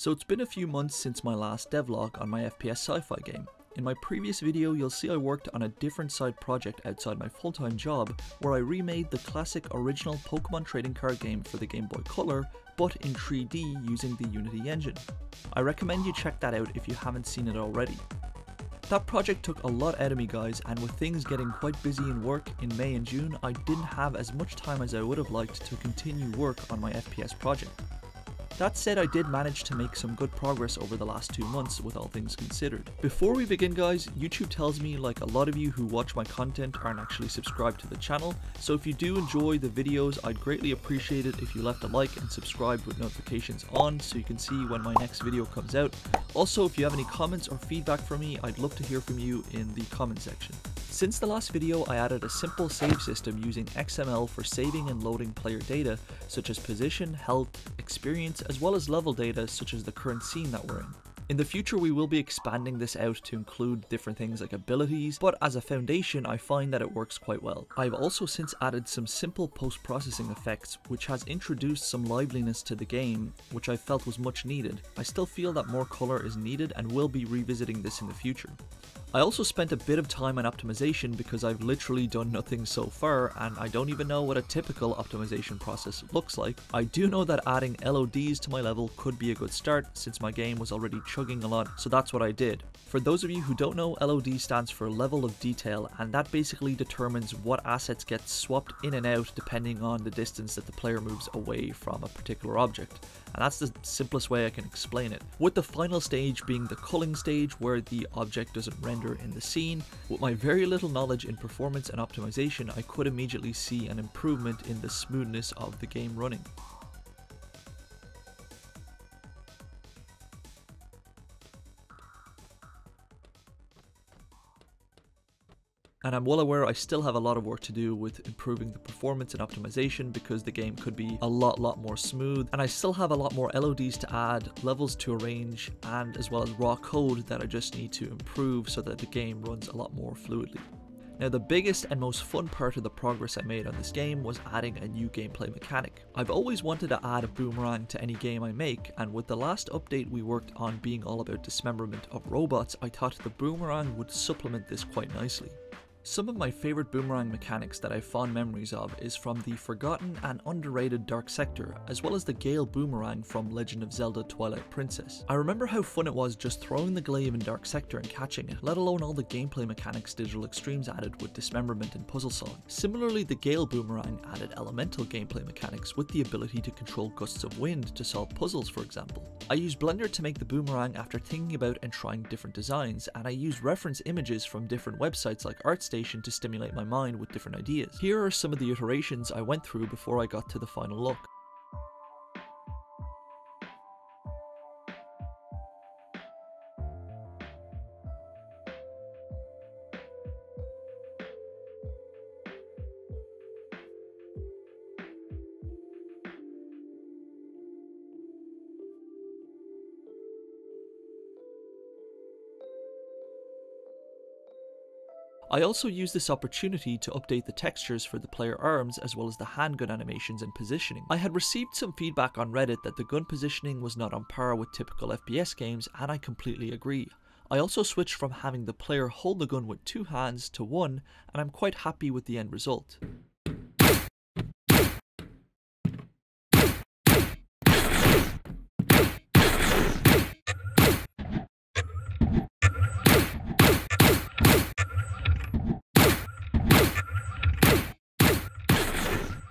So it's been a few months since my last devlog on my FPS sci-fi game. In my previous video you'll see I worked on a different side project outside my full-time job where I remade the classic original Pokemon trading card game for the Game Boy Color but in 3D using the Unity engine. I recommend you check that out if you haven't seen it already. That project took a lot out of me guys and with things getting quite busy in work in May and June I didn't have as much time as I would have liked to continue work on my FPS project. That said, I did manage to make some good progress over the last two months with all things considered. Before we begin guys, YouTube tells me like a lot of you who watch my content aren't actually subscribed to the channel, so if you do enjoy the videos, I'd greatly appreciate it if you left a like and subscribed with notifications on so you can see when my next video comes out. Also, if you have any comments or feedback for me, I'd love to hear from you in the comment section. Since the last video, I added a simple save system using XML for saving and loading player data, such as position, health, experience, as well as level data such as the current scene that we're in. In the future we will be expanding this out to include different things like abilities, but as a foundation I find that it works quite well. I've also since added some simple post-processing effects which has introduced some liveliness to the game which I felt was much needed. I still feel that more colour is needed and will be revisiting this in the future. I also spent a bit of time on optimization because I've literally done nothing so far and I don't even know what a typical optimization process looks like. I do know that adding LODs to my level could be a good start since my game was already chugging a lot, so that's what I did. For those of you who don't know, LOD stands for level of detail and that basically determines what assets get swapped in and out depending on the distance that the player moves away from a particular object and that's the simplest way I can explain it. With the final stage being the culling stage where the object doesn't render in the scene, with my very little knowledge in performance and optimization I could immediately see an improvement in the smoothness of the game running. And I'm well aware I still have a lot of work to do with improving the performance and optimization because the game could be a lot lot more smooth and I still have a lot more LODs to add, levels to arrange and as well as raw code that I just need to improve so that the game runs a lot more fluidly. Now the biggest and most fun part of the progress I made on this game was adding a new gameplay mechanic. I've always wanted to add a boomerang to any game I make and with the last update we worked on being all about dismemberment of robots I thought the boomerang would supplement this quite nicely. Some of my favourite boomerang mechanics that I have fond memories of is from the forgotten and underrated Dark Sector, as well as the Gale Boomerang from Legend of Zelda Twilight Princess. I remember how fun it was just throwing the glaive in Dark Sector and catching it, let alone all the gameplay mechanics Digital Extremes added with dismemberment and puzzle solving. Similarly, the Gale Boomerang added elemental gameplay mechanics with the ability to control gusts of wind to solve puzzles for example. I used Blender to make the boomerang after thinking about and trying different designs, and I used reference images from different websites like Artstation station to stimulate my mind with different ideas. Here are some of the iterations I went through before I got to the final look. I also used this opportunity to update the textures for the player arms as well as the handgun animations and positioning. I had received some feedback on Reddit that the gun positioning was not on par with typical FPS games and I completely agree. I also switched from having the player hold the gun with two hands to one and I'm quite happy with the end result.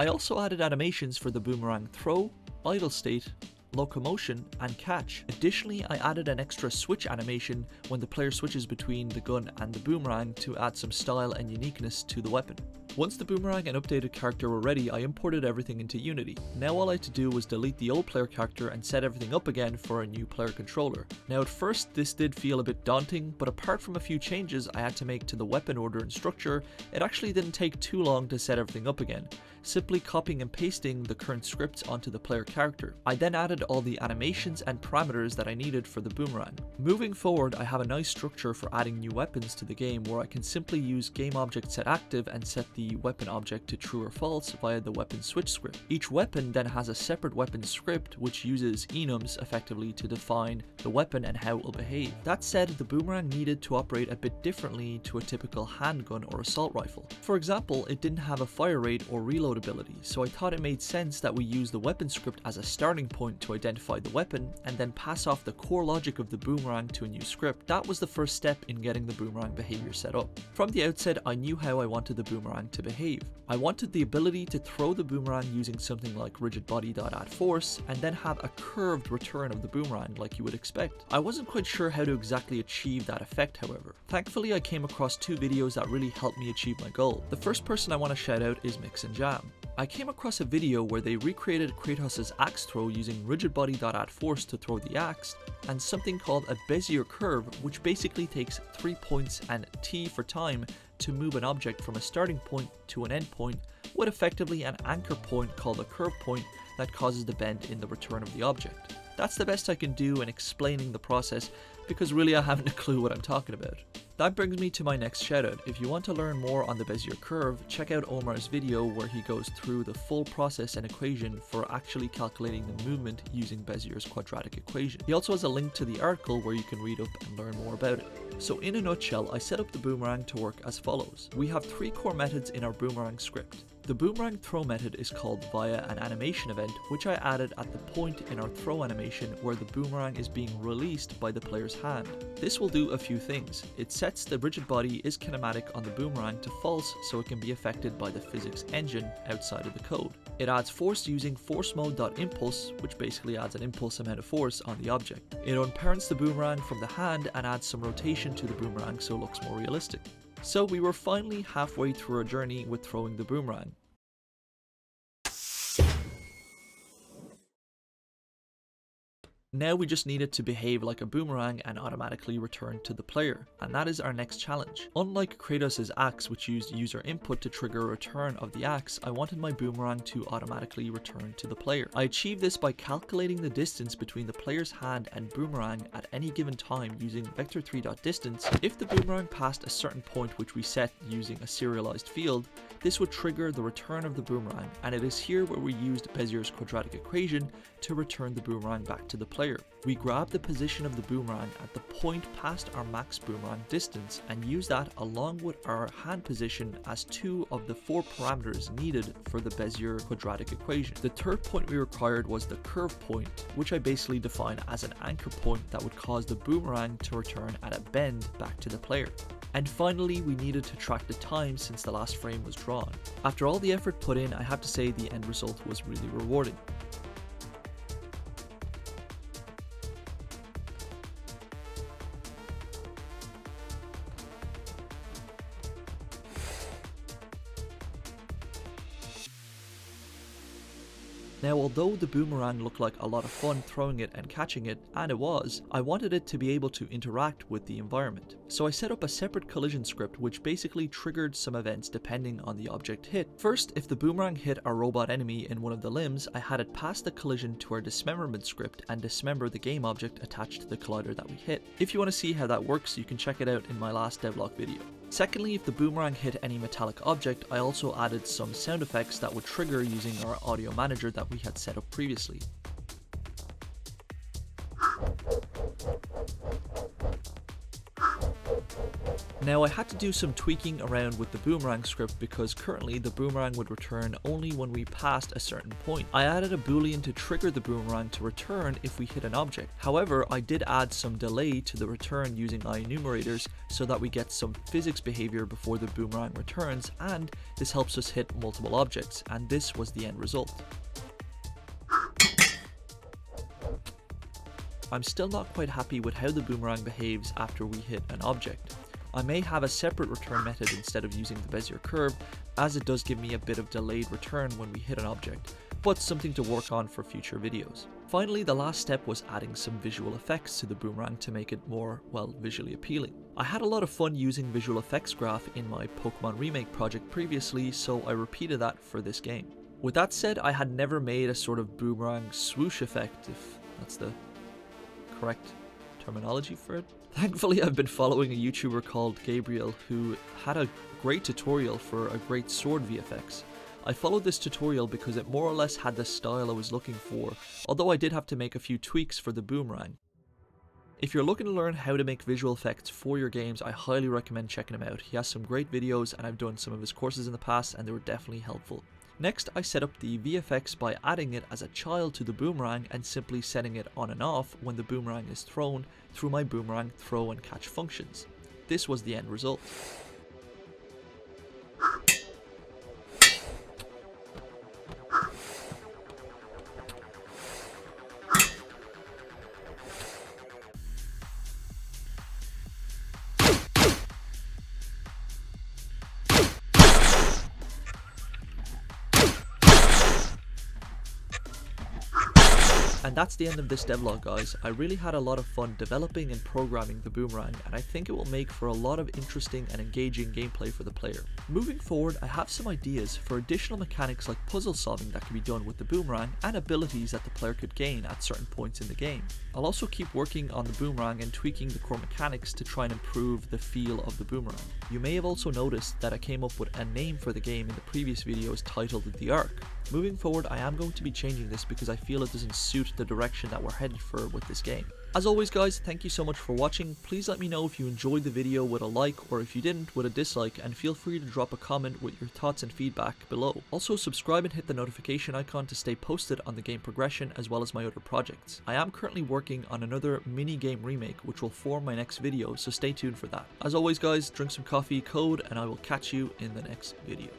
I also added animations for the boomerang throw, idle state, locomotion, and catch. Additionally, I added an extra switch animation when the player switches between the gun and the boomerang to add some style and uniqueness to the weapon. Once the boomerang and updated character were ready, I imported everything into Unity. Now all I had to do was delete the old player character and set everything up again for a new player controller. Now at first this did feel a bit daunting, but apart from a few changes I had to make to the weapon order and structure, it actually didn't take too long to set everything up again simply copying and pasting the current scripts onto the player character. I then added all the animations and parameters that I needed for the boomerang. Moving forward, I have a nice structure for adding new weapons to the game where I can simply use game object set active and set the weapon object to true or false via the weapon switch script. Each weapon then has a separate weapon script which uses enums effectively to define the weapon and how it will behave. That said, the boomerang needed to operate a bit differently to a typical handgun or assault rifle. For example, it didn't have a fire rate or reload ability, so I thought it made sense that we use the weapon script as a starting point to identify the weapon, and then pass off the core logic of the boomerang to a new script. That was the first step in getting the boomerang behavior set up. From the outset, I knew how I wanted the boomerang to behave. I wanted the ability to throw the boomerang using something like rigidbody.addForce, and then have a curved return of the boomerang like you would expect. I wasn't quite sure how to exactly achieve that effect however. Thankfully I came across two videos that really helped me achieve my goal. The first person I want to shout out is Mix and Jam. I came across a video where they recreated Kratos' axe throw using rigidbody.addForce to throw the axe, and something called a Bezier curve which basically takes 3 points and T for time to move an object from a starting point to an end point with effectively an anchor point called a curve point that causes the bend in the return of the object. That's the best I can do in explaining the process because really I haven't a clue what I'm talking about. That brings me to my next shoutout. If you want to learn more on the Bezier curve, check out Omar's video where he goes through the full process and equation for actually calculating the movement using Bezier's quadratic equation. He also has a link to the article where you can read up and learn more about it. So in a nutshell, I set up the boomerang to work as follows. We have three core methods in our boomerang script. The boomerang throw method is called via an animation event which I added at the point in our throw animation where the boomerang is being released by the player's hand. This will do a few things. It sets the rigid body is kinematic on the boomerang to false so it can be affected by the physics engine outside of the code. It adds force using force mode.impulse which basically adds an impulse amount of force on the object. It unparents the boomerang from the hand and adds some rotation to the boomerang so it looks more realistic. So we were finally halfway through our journey with throwing the boomerang. Now we just need it to behave like a boomerang and automatically return to the player, and that is our next challenge. Unlike Kratos' axe which used user input to trigger a return of the axe, I wanted my boomerang to automatically return to the player. I achieved this by calculating the distance between the player's hand and boomerang at any given time using vector3.distance. If the boomerang passed a certain point which we set using a serialized field, this would trigger the return of the boomerang, and it is here where we used Bezier's quadratic equation to return the boomerang back to the player. We grab the position of the boomerang at the point past our max boomerang distance and use that along with our hand position as two of the four parameters needed for the Bezier quadratic equation. The third point we required was the curve point, which I basically define as an anchor point that would cause the boomerang to return at a bend back to the player. And finally, we needed to track the time since the last frame was drawn. After all the effort put in, I have to say the end result was really rewarding. Now although the boomerang looked like a lot of fun throwing it and catching it, and it was, I wanted it to be able to interact with the environment. So I set up a separate collision script which basically triggered some events depending on the object hit. First, if the boomerang hit a robot enemy in one of the limbs, I had it pass the collision to our dismemberment script and dismember the game object attached to the collider that we hit. If you want to see how that works, you can check it out in my last devlog video. Secondly, if the boomerang hit any metallic object, I also added some sound effects that would trigger using our audio manager that we had set up previously. Now I had to do some tweaking around with the boomerang script because currently the boomerang would return only when we passed a certain point. I added a boolean to trigger the boomerang to return if we hit an object. However, I did add some delay to the return using IEnumerators so that we get some physics behavior before the boomerang returns and this helps us hit multiple objects and this was the end result. I'm still not quite happy with how the boomerang behaves after we hit an object. I may have a separate return method instead of using the Bezier curve, as it does give me a bit of delayed return when we hit an object, but something to work on for future videos. Finally, the last step was adding some visual effects to the boomerang to make it more, well, visually appealing. I had a lot of fun using visual effects graph in my Pokemon Remake project previously, so I repeated that for this game. With that said, I had never made a sort of boomerang swoosh effect, if that's the correct terminology for it. Thankfully, I've been following a YouTuber called Gabriel who had a great tutorial for a great sword VFX. I followed this tutorial because it more or less had the style I was looking for, although I did have to make a few tweaks for the boomerang. If you're looking to learn how to make visual effects for your games, I highly recommend checking him out. He has some great videos and I've done some of his courses in the past and they were definitely helpful. Next, I set up the VFX by adding it as a child to the boomerang and simply setting it on and off when the boomerang is thrown through my boomerang throw and catch functions. This was the end result. That's the end of this devlog guys. I really had a lot of fun developing and programming the boomerang and I think it will make for a lot of interesting and engaging gameplay for the player. Moving forward I have some ideas for additional mechanics like puzzle solving that can be done with the boomerang and abilities that the player could gain at certain points in the game. I'll also keep working on the boomerang and tweaking the core mechanics to try and improve the feel of the boomerang. You may have also noticed that I came up with a name for the game in the previous videos titled The Ark. Moving forward I am going to be changing this because I feel it doesn't suit the direction that we're headed for with this game. As always guys, thank you so much for watching, please let me know if you enjoyed the video with a like or if you didn't with a dislike and feel free to drop a comment with your thoughts and feedback below. Also subscribe and hit the notification icon to stay posted on the game progression as well as my other projects. I am currently working on another mini game remake which will form my next video so stay tuned for that. As always guys, drink some coffee, code and I will catch you in the next video.